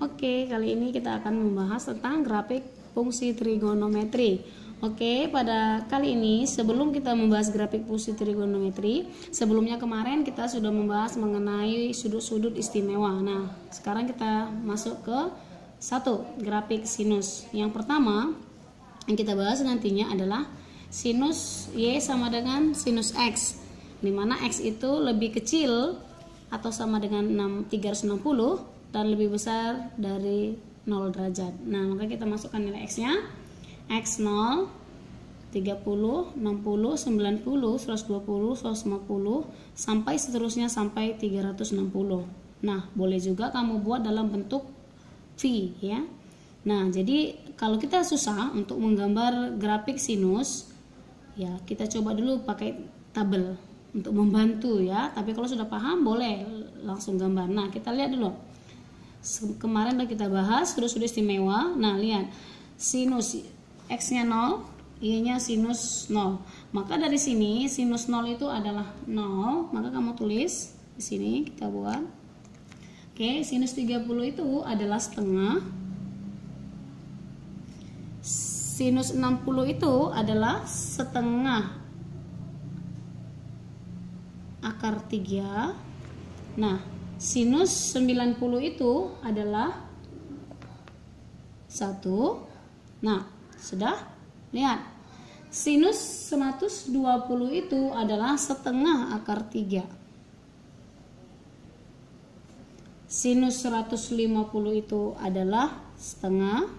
Oke, kali ini kita akan membahas tentang grafik fungsi trigonometri. Oke, pada kali ini sebelum kita membahas grafik fungsi trigonometri, sebelumnya kemarin kita sudah membahas mengenai sudut-sudut istimewa. Nah, sekarang kita masuk ke satu grafik sinus. Yang pertama yang kita bahas nantinya adalah sinus y sama dengan sinus x, di mana x itu lebih kecil atau sama dengan 6, 360 dan lebih besar dari 0 derajat. Nah, maka kita masukkan nilai X-nya. X0 30, 60, 90, 120, 150 sampai seterusnya sampai 360. Nah, boleh juga kamu buat dalam bentuk V ya. Nah, jadi kalau kita susah untuk menggambar grafik sinus, ya kita coba dulu pakai tabel untuk membantu ya. Tapi kalau sudah paham boleh langsung gambar. Nah, kita lihat dulu kemarin udah kita bahas sudut-sudut istimewa. Nah lihat. Sinus x nya 0 y nya sinus 0 maka dari sini sinus 0 itu adalah 0 maka kamu tulis di sini kita buat. Oke sinus 30 itu adalah setengah. Sinus 60 itu adalah setengah akar 3 nah sinus 90 itu adalah satu. Nah sudah? Lihat. Sinus 120 itu adalah setengah akar 3 sinus 150 itu adalah setengah.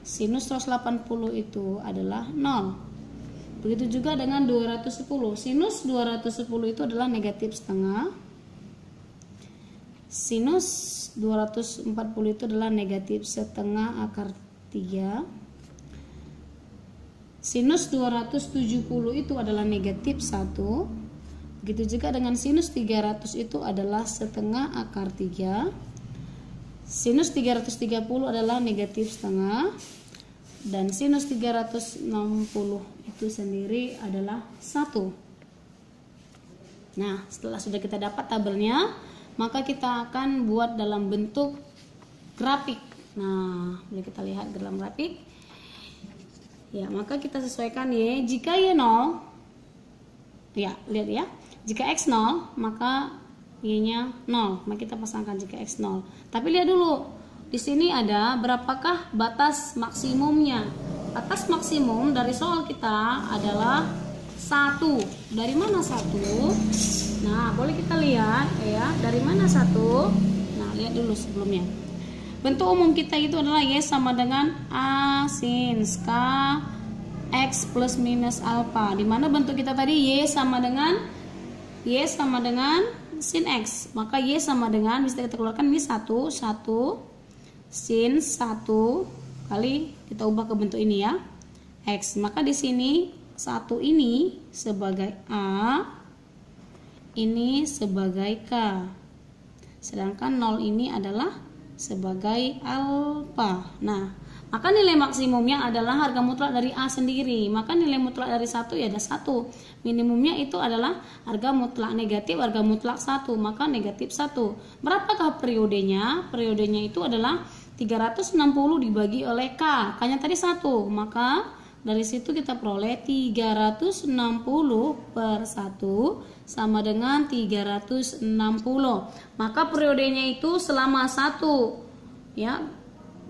Sinus 180 itu adalah 0 begitu juga dengan 210 sinus 210 itu adalah negatif setengah Sinus 240 itu adalah negatif setengah akar 3. Sinus 270 itu adalah negatif 1. Begitu juga dengan sinus 300 itu adalah setengah akar 3. Sinus 330 adalah negatif setengah. Dan sinus 360 itu sendiri adalah 1. Nah, setelah sudah kita dapat tabelnya, maka kita akan buat dalam bentuk grafik. Nah boleh kita lihat dalam grafik. Ya maka kita sesuaikan ya. Jika y 0 ya lihat ya. Jika x 0 maka y nya 0 maka kita pasangkan jika x 0 tapi lihat dulu di sini ada berapakah batas maksimumnya. Batas maksimum dari soal kita adalah satu dari mana satu Nah, boleh kita lihat ya, dari mana satu? Nah, lihat dulu sebelumnya. Bentuk umum kita itu adalah Y sama dengan A sin K X plus minus alpha. Di mana bentuk kita tadi Y sama dengan Y sama dengan sin X. Maka Y sama dengan bisa kita keluarkan ini satu satu sin satu kali kita ubah ke bentuk ini ya. X. Maka di sini satu ini sebagai A ini sebagai K. Sedangkan 0 ini adalah sebagai alfa. Nah, maka nilai maksimumnya adalah harga mutlak dari A sendiri. Maka nilai mutlak dari satu ya ada satu. Minimumnya itu adalah harga mutlak negatif, harga mutlak satu. Maka negatif satu. Berapakah periodenya? Periodenya itu adalah 360 dibagi oleh K. K-nya tadi satu. Maka dari situ kita peroleh 360 per 1 sama dengan 360. Maka periodenya itu selama satu ya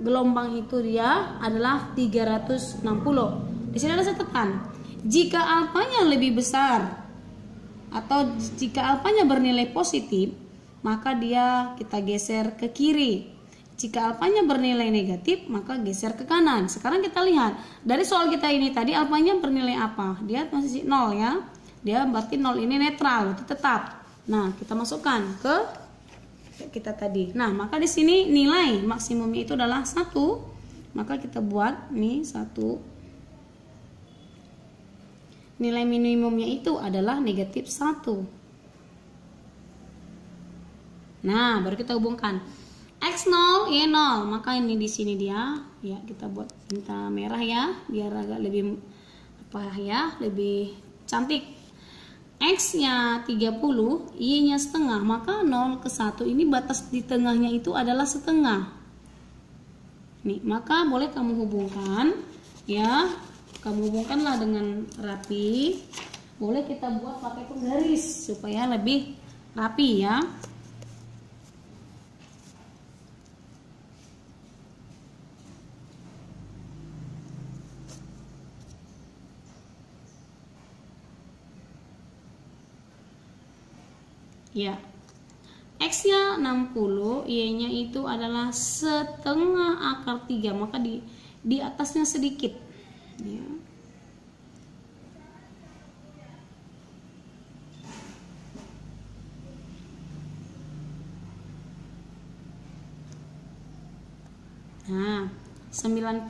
gelombang itu dia adalah 360. Di sini ada catatan. Jika alfanya lebih besar atau jika alfanya bernilai positif, maka dia kita geser ke kiri. Jika alfanya bernilai negatif, maka geser ke kanan. Sekarang kita lihat, dari soal kita ini tadi alfanya bernilai apa? Dia masih 0 ya. Dia berarti 0 ini netral, itu tetap. Nah, kita masukkan ke kita tadi. Nah, maka di sini nilai maksimumnya itu adalah 1. Maka kita buat nih 1. Nilai minimumnya itu adalah negatif 1. Nah, baru kita hubungkan. X0 Y0 maka ini di sini dia ya kita buat tinta merah ya biar agak lebih apa ya lebih cantik X-nya 30, Y-nya setengah, maka 0 ke 1 ini batas di tengahnya itu adalah setengah. Nih, maka boleh kamu hubungkan ya. Kamu hubungkanlah dengan rapi. Boleh kita buat pakai penggaris supaya lebih rapi ya. Ya. X-nya 60, Y-nya itu adalah setengah akar 3, maka di di atasnya sedikit. Ya. Nah, 90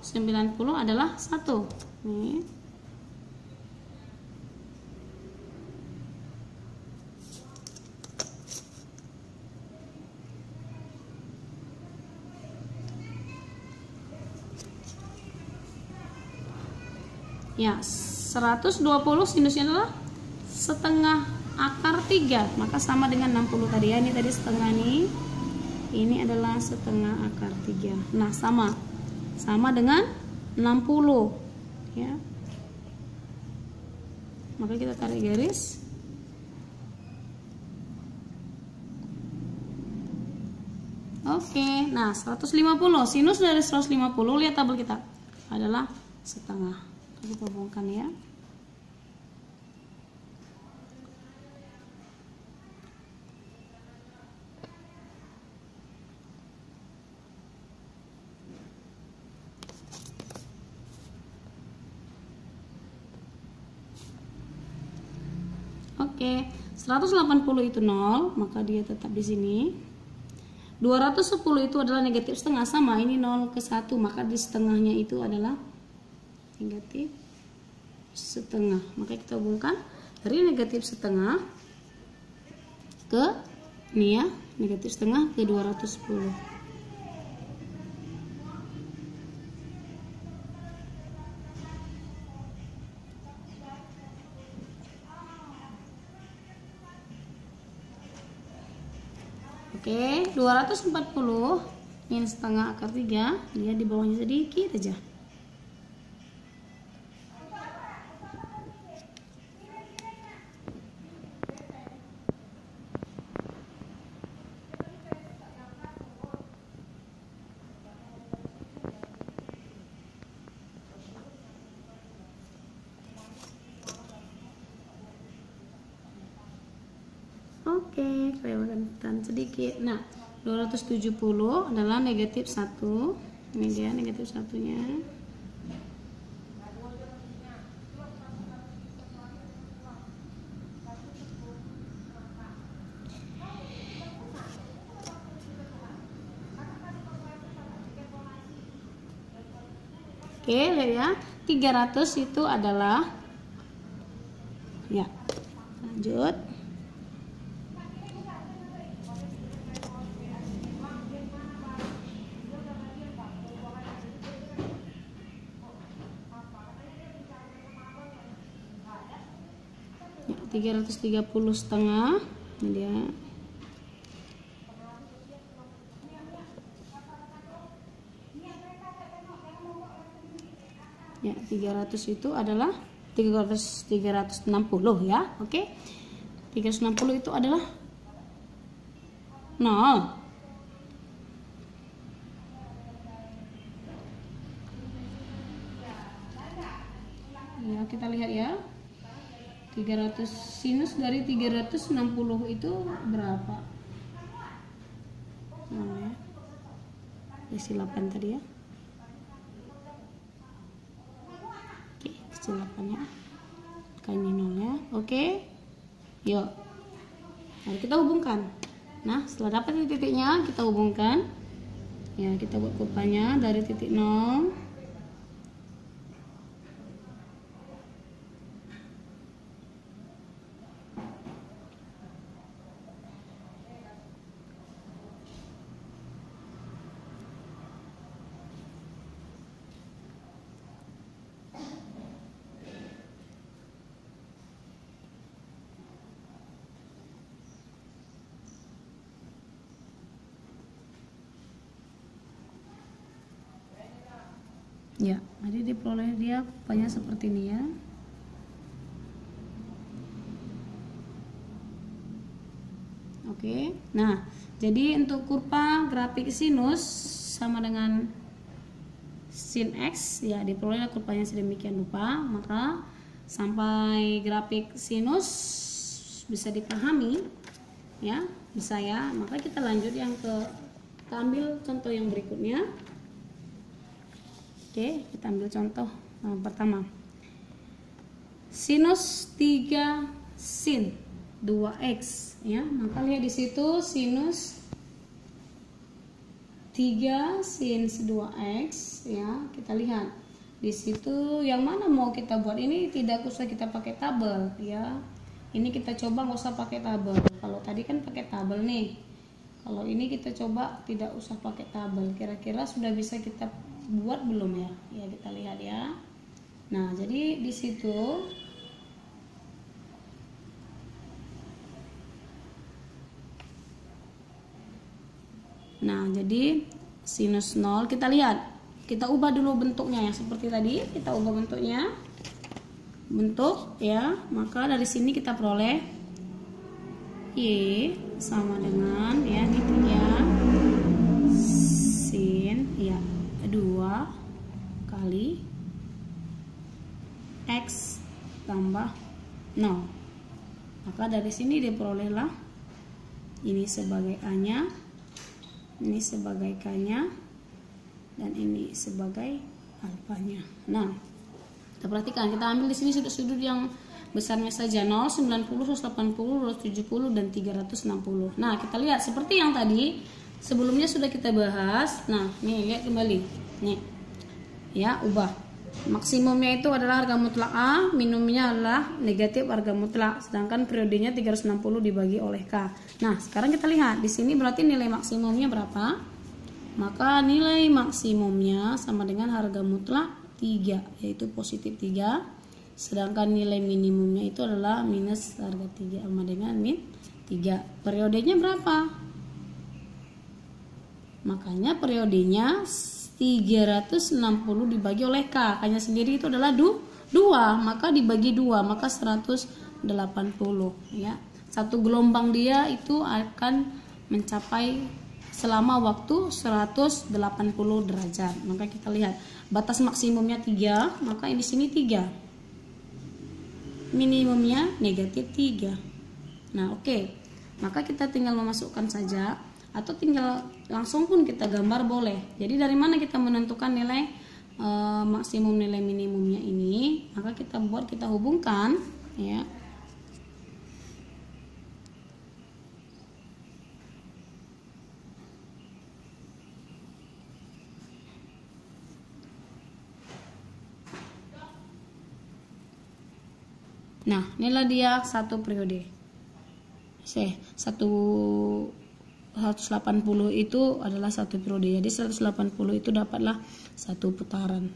90 adalah 1. Nih. Ya, 120 sinusnya adalah setengah akar 3, maka sama dengan 60 tadi ya. Ini tadi setengah nih. Ini adalah setengah akar 3. Nah, sama. Sama dengan 60. Ya. Maka kita tarik garis. Oke, nah 150 sinus dari 150 lihat tabel kita adalah setengah kita hubungkan ya Oke, 180 itu 0, maka dia tetap di sini. 210 itu adalah negatif setengah sama, ini 0 ke 1, maka di setengahnya itu adalah negatif setengah maka kita hubungkan dari negatif setengah ke ini ya negatif setengah ke 210 Oke, 240 minus setengah akar 3, dia di bawahnya sedikit aja. Oke, kelewatan sedikit. Nah, 270 adalah negatif 1. Ini dia negatif satunya. Oke, lihat ya. 300 itu adalah ya. Lanjut. 330 setengah. Ini dia. Ya 300 itu adalah 300 360 ya. Oke. okay? 360 itu adalah 0 ya kita lihat ya 300 sinus dari 360 itu berapa? Nah, ya. Isi 8 tadi ya. Oke, isi 8 ya. Kan ini 0 ya. Oke. Yuk. Mari kita hubungkan. Nah, setelah dapat titiknya, kita hubungkan. Ya, kita buat kupanya dari titik 0 ya jadi diperoleh dia banyak seperti ini ya. Oke, nah jadi untuk kurva grafik sinus sama dengan sin x ya diperoleh kurvanya sedemikian rupa maka sampai grafik sinus bisa dipahami ya bisa ya. Maka kita lanjut yang ke kita ambil contoh yang berikutnya oke kita ambil contoh nah, pertama. Sinus 3 sin 2x ya. Maka lihat di situ sinus 3 sin 2x ya. Kita lihat. Di situ yang mana mau kita buat? Ini tidak usah kita pakai tabel ya. Ini kita coba nggak usah pakai tabel. Kalau tadi kan pakai tabel nih. Kalau ini kita coba tidak usah pakai tabel. Kira-kira sudah bisa kita buat belum ya? Ya kita lihat ya. Nah jadi di situ Nah, jadi sinus 0 kita lihat. Kita ubah dulu bentuknya yang seperti tadi, kita ubah bentuknya. Bentuk ya, maka dari sini kita peroleh Y sama dengan ya ya. sin 0 maka dari sini diperolehlah ini sebagai A nya ini sebagai K-nya dan ini sebagai alfanya. Nah, kita perhatikan, kita ambil di sini sudut-sudut yang besarnya saja 0, 90, 180, 270 dan 360. Nah, kita lihat seperti yang tadi sebelumnya sudah kita bahas. Nah, nih lihat kembali. Nih. Ya, ubah maksimumnya itu adalah harga mutlak A, minimumnya adalah negatif harga mutlak, sedangkan periodenya 360 dibagi oleh K. Nah, sekarang kita lihat di sini berarti nilai maksimumnya berapa? Maka nilai maksimumnya sama dengan harga mutlak 3, yaitu positif 3. Sedangkan nilai minimumnya itu adalah minus harga 3 sama dengan min 3. Periodenya berapa? Makanya periodenya 360 dibagi oleh K. Hanya sendiri itu adalah du, 2 maka dibagi 2 maka 180 ya. Satu gelombang dia itu akan mencapai selama waktu 180 derajat. Maka kita lihat batas maksimumnya 3 maka ini sini 3 minimumnya negatif 3 nah oke. Okay. maka kita tinggal memasukkan saja atau tinggal langsung pun kita gambar boleh jadi dari mana kita menentukan nilai e, maksimum nilai minimumnya ini maka kita buat kita hubungkan ya Nah, inilah dia satu periode. Saya satu 180 itu adalah satu periode. Jadi 180 itu dapatlah satu putaran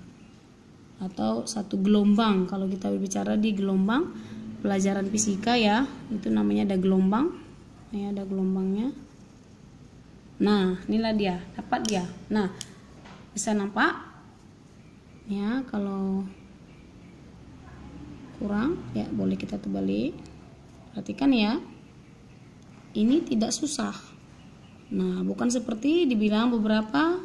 atau satu gelombang. Kalau kita berbicara di gelombang pelajaran fisika ya itu namanya ada gelombang. Ya ada gelombangnya. Nah inilah dia dapat dia. Nah bisa nampak? Ya kalau kurang ya boleh kita terbalik perhatikan ya. Ini tidak susah Nah, bukan seperti dibilang beberapa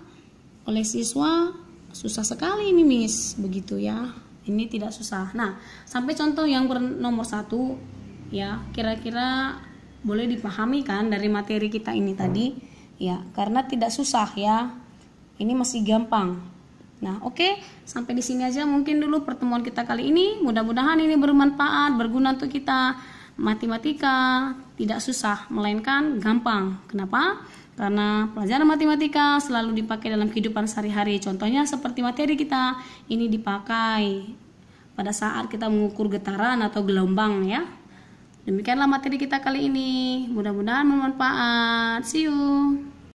oleh siswa susah sekali ini Miss, begitu ya. Ini tidak susah. Nah, sampai contoh yang nomor satu ya, kira-kira boleh dipahami kan dari materi kita ini tadi ya, karena tidak susah ya. Ini masih gampang. Nah, oke, okay. sampai di sini aja mungkin dulu pertemuan kita kali ini. Mudah-mudahan ini bermanfaat, berguna untuk kita. Matematika tidak susah, melainkan gampang. Kenapa? Karena pelajaran matematika selalu dipakai dalam kehidupan sehari-hari. Contohnya seperti materi kita ini dipakai pada saat kita mengukur getaran atau gelombang ya. Demikianlah materi kita kali ini. Mudah-mudahan bermanfaat. See you.